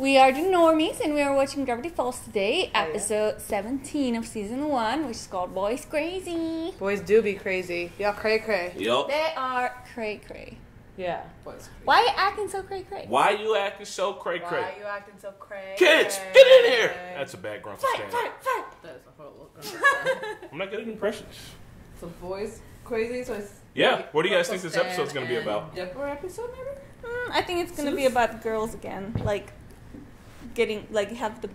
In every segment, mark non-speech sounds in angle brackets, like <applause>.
We are the Normies, and we are watching Gravity Falls today, yeah. episode 17 of season 1, which is called Boys Crazy. Boys do be crazy. Y'all cray cray. Yup. They are cray cray. Yeah. Boys. Why are you acting so cray cray? Why you acting so cray cray? Why are you acting so cray? Kids, get in here! That's a bad grunt Fight, stand. fight, fight! That is a horrible. <laughs> I'm not good at impressions. so boys crazy. So it's Yeah, what do you guys think this Stan episode's gonna be about? Dipper episode maybe. Mm, I think it's gonna be about girls again. Like, getting, like, have the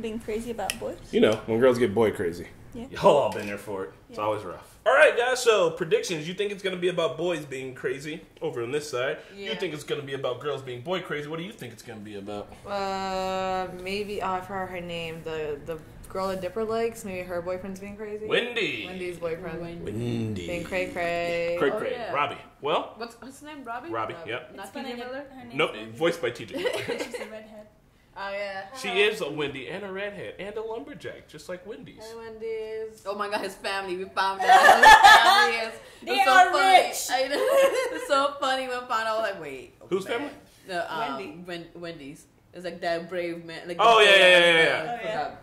being crazy about boys. You know, when girls get boy crazy. Yeah. Y'all all been there for it. It's always rough. All right, guys. So predictions. You think it's gonna be about boys being crazy over on this side? Yeah. You think it's gonna be about girls being boy crazy? What do you think it's gonna be about? Uh, maybe oh, I've heard her name. The the girl that Dipper likes. Maybe her boyfriend's being crazy. Wendy. Wendy's boyfriend. Wendy. Being cray cray. Cray Oh, cray. yeah. What's Well, What's what's his name? Robbie. Robbie, yep. Not TJ Miller. no, voiced by TJ. <laughs> She's a redhead. Oh yeah. she is a Wendy and a redhead and a lumberjack, just like Wendy's. Hey, Wendy's. Oh my god, his family. We found <laughs> out his family is. They so are funny. rich. I know. <laughs> It's so funny when we found out. Like, wait. oh, Whose man. family? The um, Wendy. Wen- Wendy's. It's like that brave man. Like Oh, the yeah, brave yeah, yeah, man. yeah, yeah. Oh, yeah.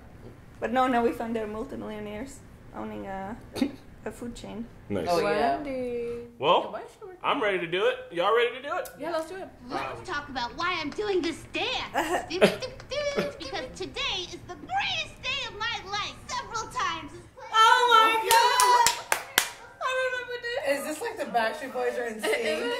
But no, now we found they're multimillionaires owning a, <laughs> a food chain. Nice. Oh yeah. Wendy. Well, Why is she working? I'm ready to do it. Y'all ready to do it? Yeah, let's do it. Let's um, talk about why I'm doing this dance. <laughs> it's because today is the greatest day of my life. Several times. Oh my <laughs> god! I remember this. Is this like the Backstreet Boys are <laughs> insane?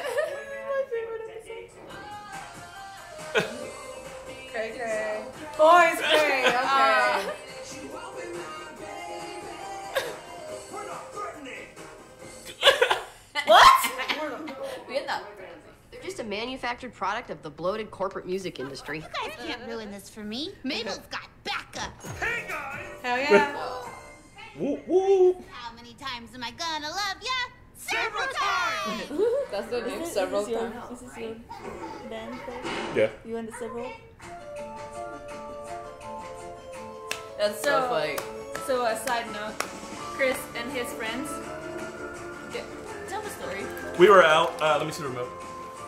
Cray cray. Boys cray. Okay. Uh, <laughs> <laughs> We're not. They're just a manufactured product of the bloated corporate music industry. You guys can't ruin this for me. Mabel's got backup. Hey, guys! Hell <laughs> yeah. Woo woo. How many times am I gonna love ya? Several times. That's the name it- several is this times. Is this your band thing? Yeah. You and the several? That's so, So- funny. So, a side note Chris and his friends. We were out. Uh, let me see the remote.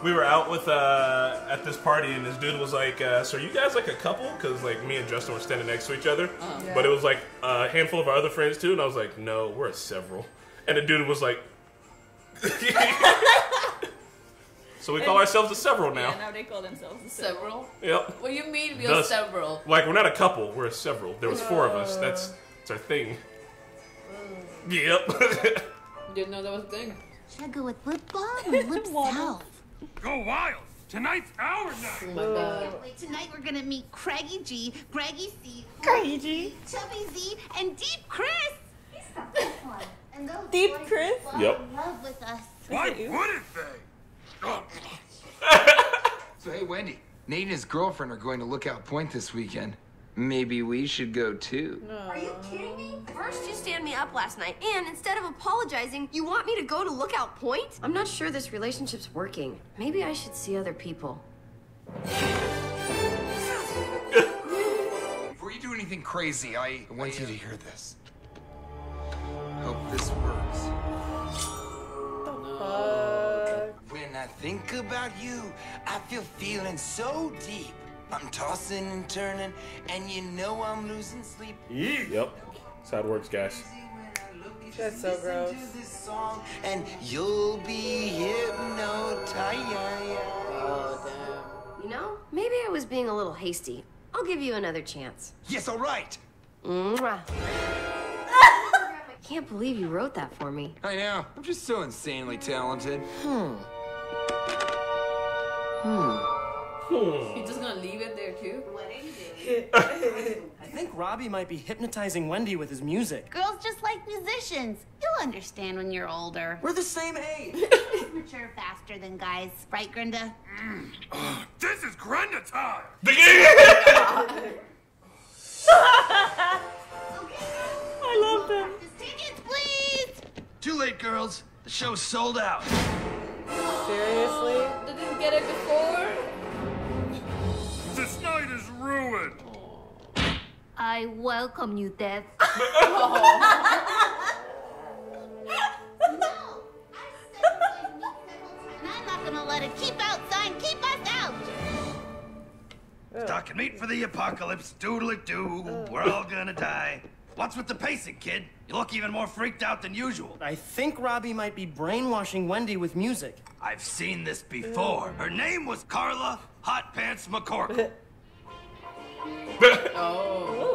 We were out with uh, at this party, and this dude was like, uh, "So are you guys like a couple?" Because like me and Justin were standing next to each other, but it was like a handful of our other friends too, and I was like, "No, we're a several." And the dude was like, <laughs> "So we call ourselves a several now." Yeah, now they call themselves a several. Several? Yep. What do you mean we are Thus- several? Like we're not a couple, we're a several. There was four of us. That's that's our thing. Yep. <laughs> Didn't know that was a thing. Should I go with lip balm or lip <laughs> salve? Go wild! Tonight's our night! Oh my god. Wait, tonight we're gonna meet Craigie G, Greggy C, Crazy. Chubby Z, and Deep Chris. He's the best one. And those Deep boys Chris? fall Yep. in love with us. Why wouldn't they? <laughs> So hey, Wendy, Nate and his girlfriend are going to Lookout Point this weekend. Maybe we should go too. Are you kidding me? First, you stand me up last night, and instead of apologizing, you want me to go to Lookout Point? I'm not sure this relationship's working. Maybe I should see other people. <laughs> Before you do anything crazy, I want you to hear this. Hope this works. When I think about you, I feel feeling so deep. I'm tossing and turning, and you know I'm losing sleep. yep. That's how it works, guys. That's so gross. This song, and you'll be hypnotized. Oh damn. You know, maybe I was being a little hasty. I'll give you another chance. Yes, all right. Mwah. I <laughs> can't believe you wrote that for me. I know. I'm just so insanely talented. Hmm. Hmm. He's just gonna leave it there too? I think Robbie might be hypnotizing Wendy with his music. Girls just like musicians. You'll understand when you're older. We're the same age. <laughs> Mature faster than guys, right, Grenda? <clears throat> this is Grenda time! <laughs> I love them. Tickets, please! Too late, girls. The show's sold out. Seriously? Didn't get it before? I welcome you, Death. <laughs> And I'm not gonna let a keep out sign keep us out. Stock and meat for the apocalypse. Doodle doo. We're all gonna die. What's with the pacing, kid? You look even more freaked out than usual. I think Robbie might be brainwashing Wendy with music. I've seen this before. Her name was Carla Hot Pants McCorkle. <laughs> Oh, go understand. Me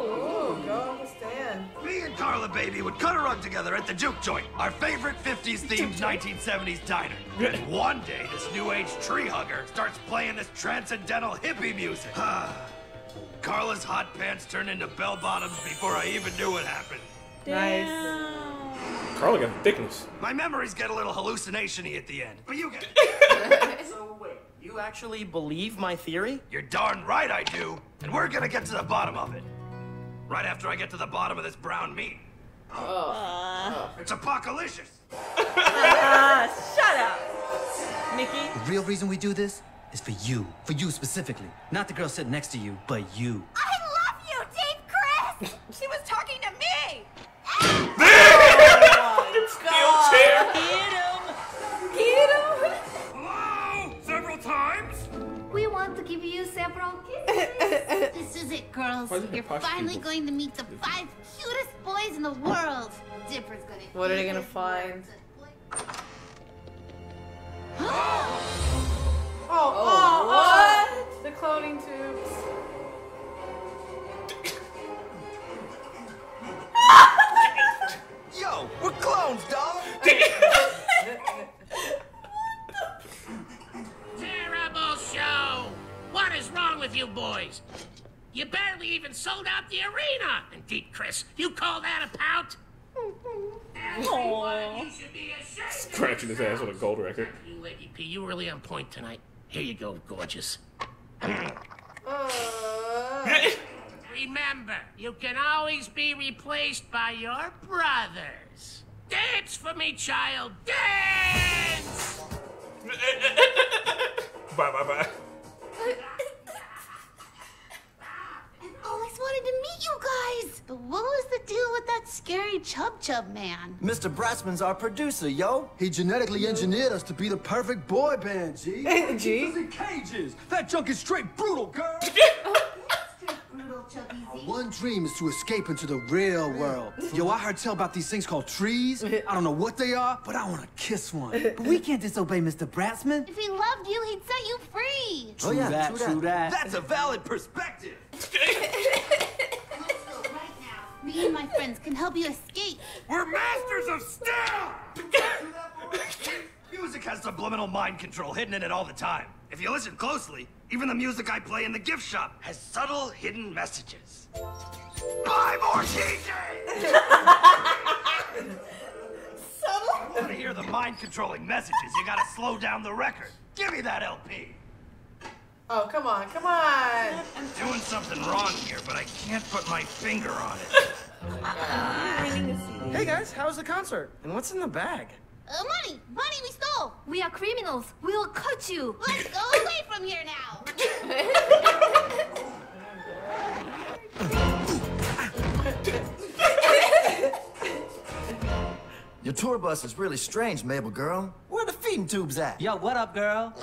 and Carla Baby would cut a rug together at the juke joint, our favorite 50s themed 1970s diner. And one day, this new age tree hugger starts playing this transcendental hippie music. <sighs> Carla's hot pants turned into bell bottoms before I even knew what happened. Nice. Carla got thickness. My memories get a little hallucination-y at the end, but you get it. <laughs> So wait, you actually believe my theory? You're darn right I do, and we're gonna get to the bottom of it. Right after I get to the bottom of this brown meat. It's apocalypse. Ah, shut up, Nikki. The real reason we do this is for you. For you specifically. Not the girl sitting next to you, but you. I love you, Dave Chris! she was <laughs> this is it, girls. You're finally people? going to meet the five cutest boys in the world. Dipper's gonna. What are they gonna find? boy. <gasps> Oh, oh, oh, what? Oh. The cloning tubes. <laughs> Yo, we're clones, dog. With you boys? You barely even sold out the arena! And Indeed, Chris, you call that a pout? Everyone, you should be ashamed! Scratching his ass with a gold record. You, Lady P, you really on point tonight. Here you go, gorgeous. Uh. Remember, you can always be replaced by your brothers. Dance for me, child, dance! <laughs> Bye bye bye. I've always to meet you guys. But what was the deal with that scary Chub Chub man? Mr. Bratzman's our producer, yo. He genetically engineered us to be the perfect boy band, G. <laughs> G. in cages. That junk is straight brutal, girl. <laughs> Brutal One dream is to escape into the real world. <laughs> Yo, I heard tell about these things called trees. I don't know what they are, but I want to kiss one. But we can't disobey Mr. Bratzman. If he loved you, he'd set you free. Oh, true that, true that. That's a valid perspective. Help you escape. We're masters of style! <laughs> Music has subliminal mind control hidden in it all the time. If you listen closely, even the music I play in the gift shop has subtle hidden messages. Buy more DJs! Want to hear the mind controlling messages? You gotta slow down the record. Give me that LP. Oh, come on, come on. I'm doing something wrong here, but I can't put my finger on it. Hey guys, how's the concert? And what's in the bag? Uh, money! Money we stole! We are criminals. We will cut you. Let's go <laughs> away from here now! Your tour bus is really strange, Mabel girl. Where the feeding tubes at? Yo, what up, girl?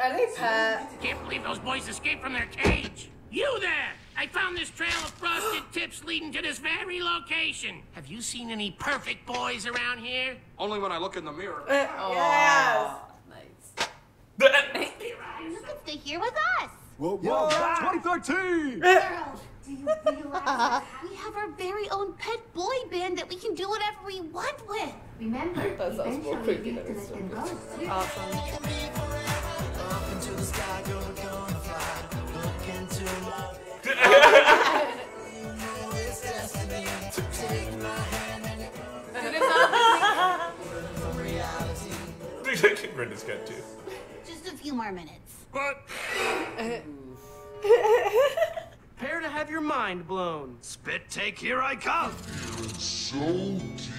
Are they pet? Can't believe those boys escaped from their cage. You there! I found this trail of frosted tips leading to this very location. Have you seen any perfect boys around here? Only when I look in the mirror. Uh, yes. Uh, you can stay here with us! Whoa, whoa, 2013! Girls, do you realize we have our very own pet boy band that we can do whatever we want with? Remember, That sounds more eventually creepy than it's let. Awesome. Brenda's got two. Just a few more minutes. But <laughs> Prepare to have your mind blown. Spit take, here I come. so deep.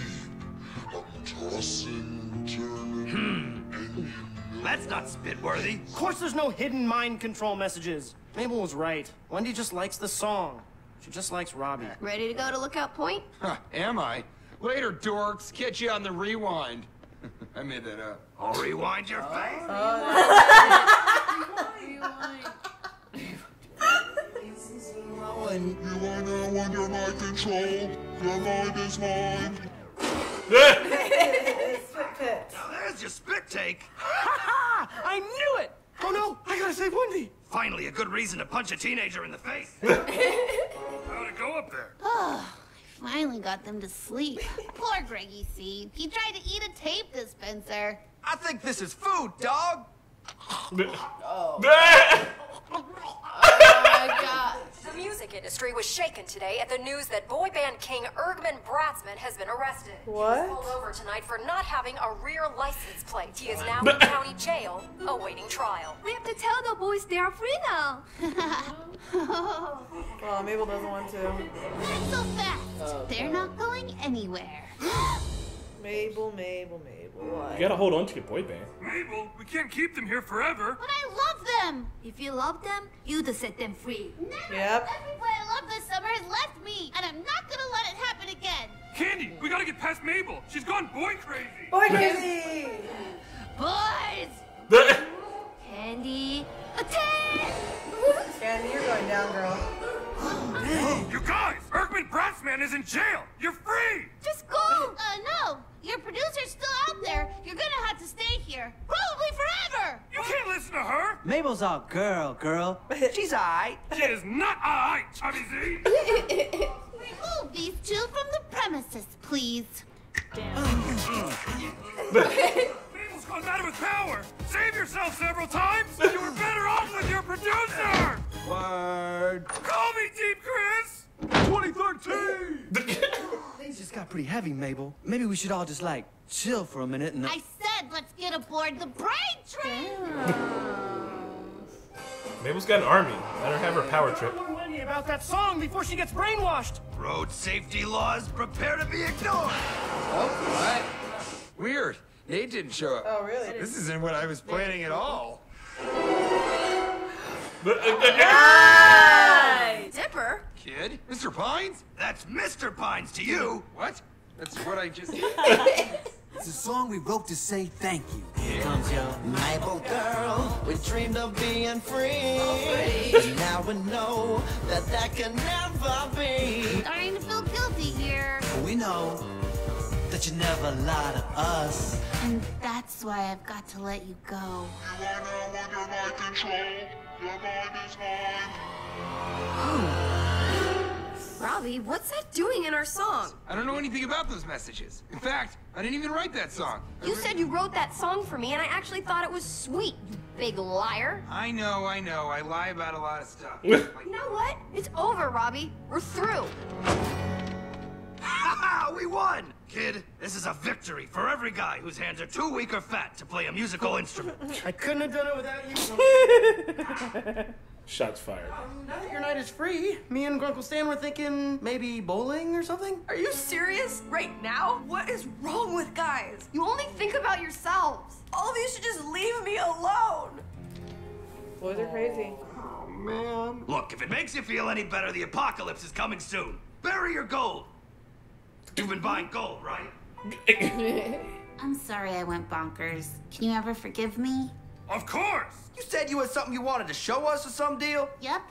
I'm tossing and turning, hmm. and you know That's not spit worthy. Of course there's no hidden mind control messages. Mabel was right. Wendy just likes the song. She just likes Robbie. Ready to go to Lookout Point? Huh, am I? Later, dorks. Catch you on the rewind. I made that up. I'll rewind your face. Oh, rewind. rewind. You are now under my control. Your mind is mine. now there's your spit take. Ha <laughs> ha! I knew it. Oh no! I gotta save Wendy. Finally, a good reason to punch a teenager in the face. <laughs> How'd it go up there? Ah. I finally got them to sleep. Poor Greggy C. He tried to eat a tape dispenser. I think this is food, dog. <laughs> Oh <laughs> my god. The music industry was shaken today at the news that boy band king Ergman Bratzman has been arrested. He What? was pulled over tonight for not having a rear license plate. He is now in county jail awaiting trial. We have to tell the boys they are free now. <laughs> Oh, Mabel doesn't want to. Not so fast. They're not going anywhere. <gasps> Mabel, Mabel, Mabel. What? You gotta hold on to your boy band. Mabel, we can't keep them here forever. But I love them. If you love them, you'd set them free. Never. Yep. Every boy I love this summer has left me, and I'm not gonna let it happen again. Candy, we gotta get past Mabel. She's gone boy crazy. Boy crazy! Boys! Candy, attack! Candy, you're going down, girl. <gasps> You guys, Ergman Bratzman is in jail. You're free. Mabel's our girl, girl. <laughs> She's alright. She is not alright, Chubby Z. Remove these two from the premises, please. Mabel's gone mad with power. Save yourself several times. You were better off with your producer. Word. Call me Deep Chris. 2013! <laughs> Things just got pretty heavy, Mabel. Maybe we should all just, like, chill for a minute and... I said let's get aboard the brain train! Mabel's got an army. Let her have her power trip. Warn Wendy about that song before she gets brainwashed. Road safety laws prepare to be ignored. Oh, what? Weird. Nate didn't show up. Oh, really? This isn't what I was planning at all. Dipper? Uh, uh, uh, Kid? Mr. Pines? That's Mr. Pines to you. What? That's what I just. <laughs> <laughs> It's a song we wrote to say thank you. Here comes your Mabel girl, we dreamed of being free. Now we know that that can never be. Starting to feel guilty here. We know that you never lie to us. And that's why I've got to let you go. You are now under my control. Your mind is mine. <gasps> <gasps> Robbie, what's that doing in our song? I don't know anything about those messages. In fact, I didn't even write that song. You said you wrote that song for me, and I actually thought it was sweet, you big liar. I know, I know. I lie about a lot of stuff. You know what? It's over, Robbie. We're through. Ha ha! We won! Kid, this is a victory for every guy whose hands are too weak or fat to play a musical instrument. <laughs> I couldn't have done it without you. <laughs> Shots fired. Um, now that your night is free, me and Grunkle Stan were thinking maybe bowling or something? Are you serious? Right now? What is wrong with guys? You only think about yourselves. All of you should just leave me alone. Boys are crazy. Oh, man. Look, if it makes you feel any better, the apocalypse is coming soon. Bury your gold. You've been buying gold, right? <laughs> <laughs> <laughs> I'm sorry I went bonkers. Can you ever forgive me? Of course. You said you had something you wanted to show us or some deal? Yep.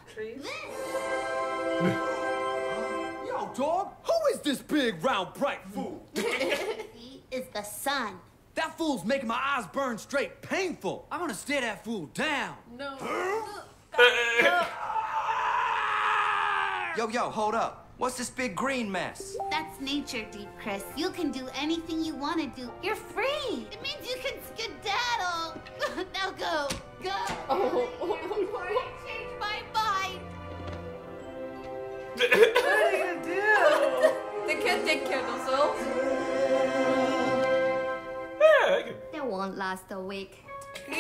Yo, dog, who is this big, round, bright fool? <laughs> he is the sun. That fool's making my eyes burn straight painful. I want to stare that fool down. No. Yo, yo, hold up. What's this big green mess? That's nature, Deep Chris. You can do anything you want to do. You're free. Take care of. That won't last a week. <laughs>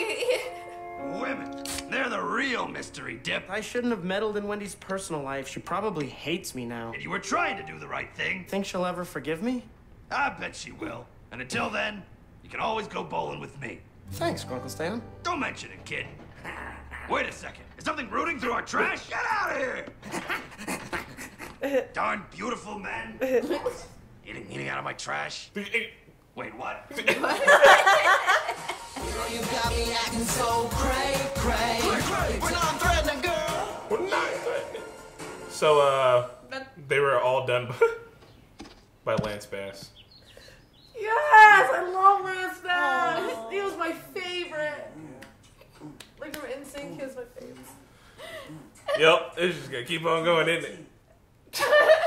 Women. They're the real mystery, Dip. I shouldn't have meddled in Wendy's personal life. She probably hates me now. And you were trying to do the right thing. Think she'll ever forgive me? I bet she will. And until then, you can always go bowling with me. Thanks, Grunkle Stan. Don't mention it, kid. <laughs> Wait a second. Is something rooting through our trash? <laughs> Get out of here! Darn beautiful men. Eating, eating out of my trash. <laughs> Wait, what? Girl, you got me acting so cray, cray. We're not threatening, girl. So, uh, They were all done by, <laughs> by Lance Bass. Yes, I love Lance Bass. He was my favorite. Like from NSYNC, he was my favorite. Yep, it's just gonna keep on going, isn't it? <laughs>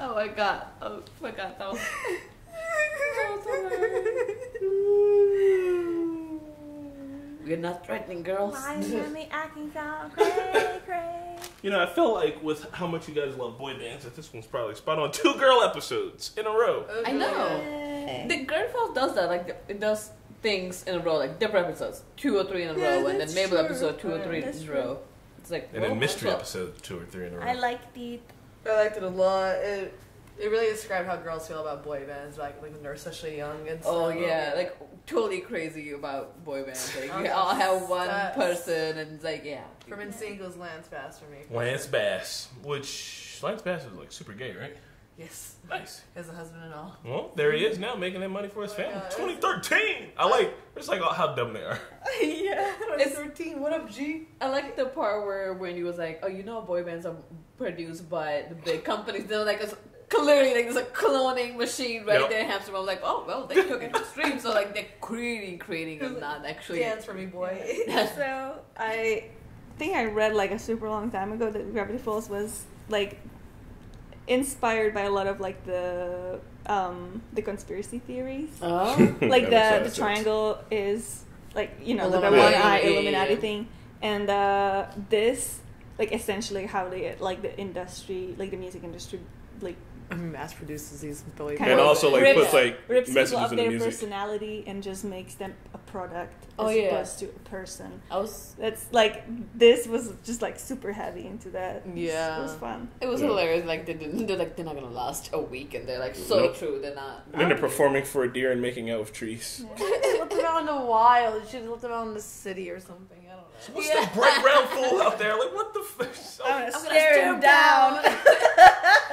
Oh my god. Oh my god. That was. <laughs> We're not threatening girls. <laughs> acting so cray cray? You know, I feel like with how much you guys love boy bands, that this one's probably spot on. Two girl episodes in a row. Oh, I know. The Girl Files does that. Like it does things in a row, like different episodes, two or three in a Yeah, row, and then that's Mabel true. episode two or three That's in a true. row. It's like And then oh, mystery episode two or three in a row. I like it. I liked it a lot. It, it really described how girls feel about boy bands, like, like when they're especially young and oh, stuff. Oh yeah, like totally crazy about boy bands. Like I'm you all have one obsessed. person, and it's like yeah. From NSYNC was Lance Bass for me. Lance Bass, which Lance Bass is like super gay, right? Yes. Nice. As a husband and all. Well, there he is now making that money for his oh family. God. 2013. I like. It's like how dumb they are. <laughs> yeah, It's 13. What up, G? I like the part where when he was like, "Oh, you know, boy bands are produced by the big companies." They're like, it's clearly like there's a cloning machine right Yep. there in Hamster. I'm like, "Oh, well, they took it to extreme." So like they're creating, creating, and not actually. Dance for me, boy. <laughs> so I think I read like a super long time ago that Gravity Falls was like inspired by a lot of like the um the conspiracy theories. Oh. <laughs> like the the triangle is like you know the, the one eye Yeah, yeah, Illuminati yeah. thing, and uh, this like essentially how they like the industry like the music industry like mass produces these boy kind And of also, like, rips, puts, like, rips people messages of in the their music. personality and just makes them a product Oh, as yeah. opposed to a person. I was That's like this was just like super heavy into that. It was- Yeah, it was fun. It was Yeah. hilarious. Like they didn't. They're like they're not gonna last a week, and they're like so Nope. true. They're not. And then they're performing for a deer and making out with trees. She left him out in the wild. She left him out in the city or something. I don't know. What's that bright brown fool out there? Like, what the f- I'm gonna <laughs> I'm gonna stare stare him him down. <laughs>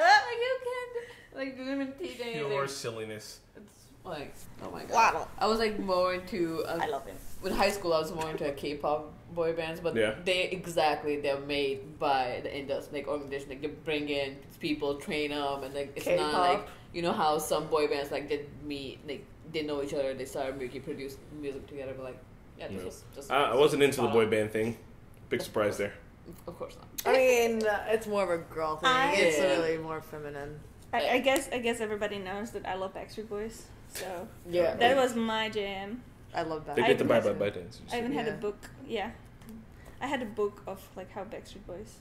like you can. Like didn't even teach anything. Pure silliness. It's like oh my god. Wow. I was like more into. Uh, I love him. With high school, I was more into K-pop boy bands, but Yeah. they exactly they're made by the industry, like organization. Like they bring in people, train them, and like it's not K-pop. like you know how some boy bands like did meet, like they know each other, they started making produce music together. But like, yeah, this No. was just. I, I wasn't into the boy band thing. Big surprise there. Of course not. I mean, uh, it's more of a girl thing. I- it's Yeah. really more feminine. I, I guess I guess everybody knows that I love Backstreet Boys. So Yeah. that was my jam. I love that. They I did the bye bye bye dance. I even had a book. Yeah, I had a book of like how Backstreet Boys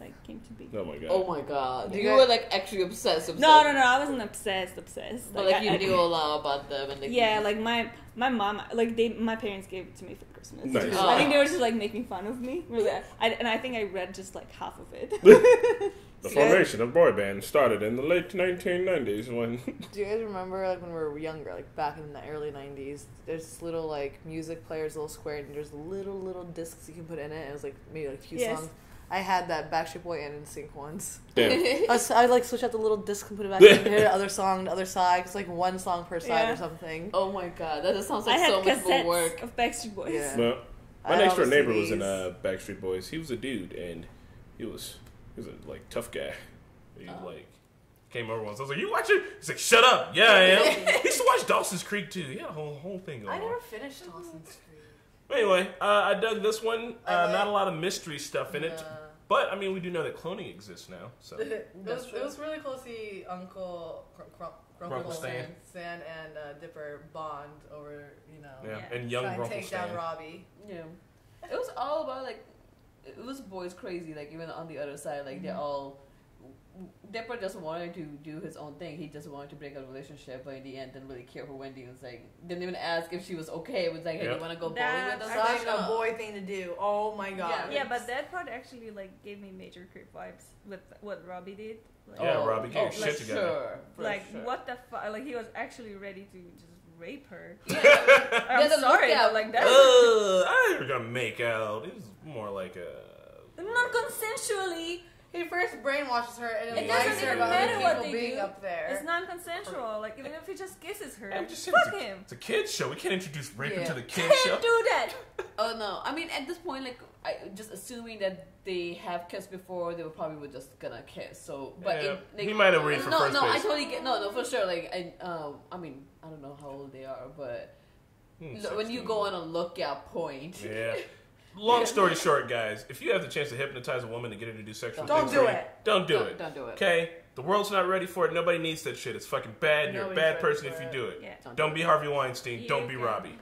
like came to be. Oh my god. Oh my god, Do you, you were like actually obsessed. obsessed. No, no, no. I wasn't obsessed, obsessed. But like, I- you I- knew a lot about them, and like yeah, you- like my my mom, like they, my parents gave it to me for Christmas. Nice. I think they were just like making fun of me. Really, I, and I think I read just like half of it. <laughs> <laughs> The formation of boy bands started in the late 1990s when. Do you guys remember like when we were younger, like back in the early '90s? There's this little like music players, little square, and there's little little discs you can put in it. And it was like maybe like a few Yes. songs. I had that Backstreet Boy and NSYNC ones. Damn. <laughs> I was, I'd like switch out the little disc and put it back in, hit the other song, the other side. It's like one song per side Yeah. or something. Oh my god, that just sounds I like had so much more work. of Backstreet Boys. Yeah. No. My had next door the neighbor was in uh, Backstreet Boys. He was a dude, and he was he was a like tough guy. <laughs> He Oh. like came over once. I was like, "You watch it?" He's like, "Shut up." Yeah, I am. <laughs> he used to watch Dawson's Creek too. He had a whole whole thing going I on. never finished Dawson's Creek. Anyway, uh, I dug this one. Uh, like- not a lot of mystery stuff in it, Yeah. but I mean, we do know that cloning exists now. So <laughs> it, was, it was really cool to see Uncle Gr- Gr- Grunkle Grunkle Stan. Stan and uh, Dipper bond over, you know, yeah, Yeah. and young trying to Grunkle take down Robbie. Yeah, it was all about like it was boys crazy. Like even on the other side, like they're all. Dipper just wanted to do his own thing. He just wanted to break a relationship, but in the end, didn't really care for Wendy. It was like didn't even ask if she was okay. It was like, hey, Yep. you want to go bowling That- with us? Such Like, a no. boy thing to do. Oh my god. Yeah, but that part actually like gave me major creep vibes with what Robbie did. Like, Yeah, Oh, Robbie oh, gave for shit together. Sure, like sure. what the fuck? Like he was actually ready to just rape her. Yeah, <laughs> I'm sorry, lookout. but like that. Uh, I think we're gonna make out. It was more like a not consensually. He first brainwashes her and It lies doesn't her even about matter what people they being do. up there. It's non-consensual. Like even if he just kisses her, I'm just saying, fuck it's, a, him. it's a kids show. We can't introduce rape Yeah. into the kids show. Can't do that. <laughs> Oh no! I mean, at this point, like, I just assuming that they have kissed before, they were probably were just gonna kiss. So, but Yeah, it, like, he might have read for no, first no, I totally get no, no, for sure. Like, I, um, I mean, I don't know how old they are, but Hmm, when you go on a lookout point, Yeah. <laughs> Long story short, guys, if you have the chance to hypnotize a woman to get her to do sexual Don't things do for you, it. Don't do Don't- it. don't do it. Okay? The world's not ready for it. Nobody needs that shit. It's fucking bad. You're a Nobody's bad ready person for if you it. do it. Yeah. Don't, Don't be Harvey Weinstein. You don't be can- Robbie.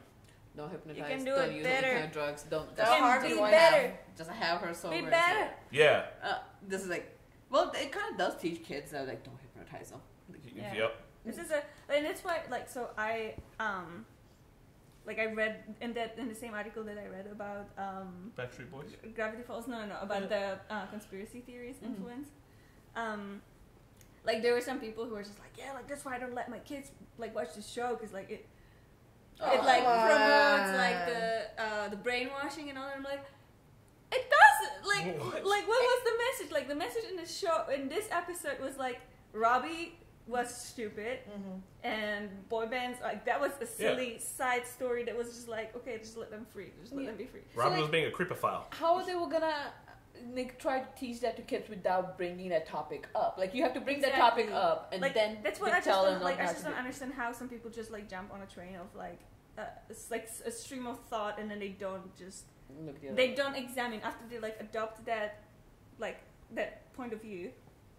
don't hypnotize, You can do not it use better. any kind of drugs. Don't Tell just, Harvey just why better. Have, just have her somewhere. Be and better. say, Yeah. Uh, this is like, well, it kind of does teach kids that like don't hypnotize them. Yeah. Yep. This is a, and it's why, like, so I, um, like I read in that in the same article that I read about um, Backstreet Boys. Gravity Falls. No, no, no, about the uh, conspiracy theories Mhm. influence. Um, like there were some people who were just like, yeah, like that's why I don't let my kids like watch the show because like it, it like Oh, promotes like the uh, the brainwashing and all. And I'm like, it doesn't. Like, What? like what was the message? Like the message in the show in this episode was like Robbie was stupid and boy bands like that was a silly side story that was just like okay just let them free just let Yeah. them be free Robbie like- was being a creepophile. How are they were gonna like try to teach that to kids without bringing that topic up? Like you have to bring that topic up and like, then that's what I just tell don't them like. I just do don't it. understand how some people just like jump on a train of like, uh, it's like s- a stream of thought, and then they don't just Look the other they way. don't examine after they like adopt that like that point of view.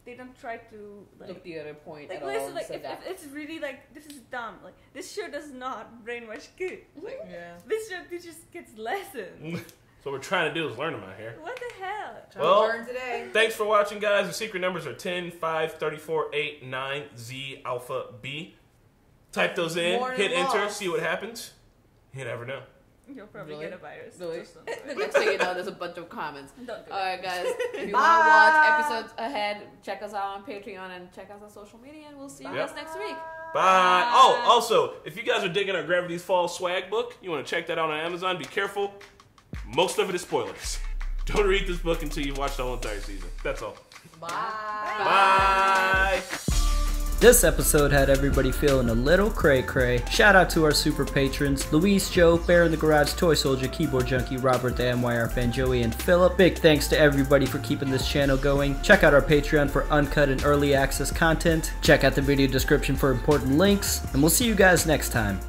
They don't try to like. look the other point like at listen, all. like so if, that- if it's really like this is dumb. Like this show does not brainwash kids. <laughs> Like <laughs> Yeah. this show teaches kids lessons. <laughs> So what we're trying to do is learn them out here. what the hell? Trying Well, to learn today. Thanks for watching, guys. The secret numbers are 10, 5, 34, 8, 9, Z, Alpha, B. Type those in, More hit enter, lost. see what happens. You never know. You'll probably Really? get a virus. Really? Just don't do the it. next thing you know, there's a bunch of comments. Don't do it. Alright, guys. <laughs> If you want to watch episodes ahead, check us out on Patreon and check us on social media, and we'll see you Yep. guys next week. Bye. Oh, also, if you guys are digging our Gravity's Fall swag book, you want to check that out on Amazon. Be careful. Most of it is spoilers. <laughs> Don't read this book until you watch the whole entire season. That's all. Bye. Bye. This episode had everybody feeling a little cray cray. Shout out to our super patrons Luis, Joe, Bear in the Garage, Toy Soldier, Keyboard Junkie, Robert the MYR fan, Joey, and Philip. Big thanks to everybody for keeping this channel going. Check out our Patreon for uncut and early access content. Check out the video description for important links, and we'll see you guys next time.